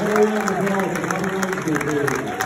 Very round of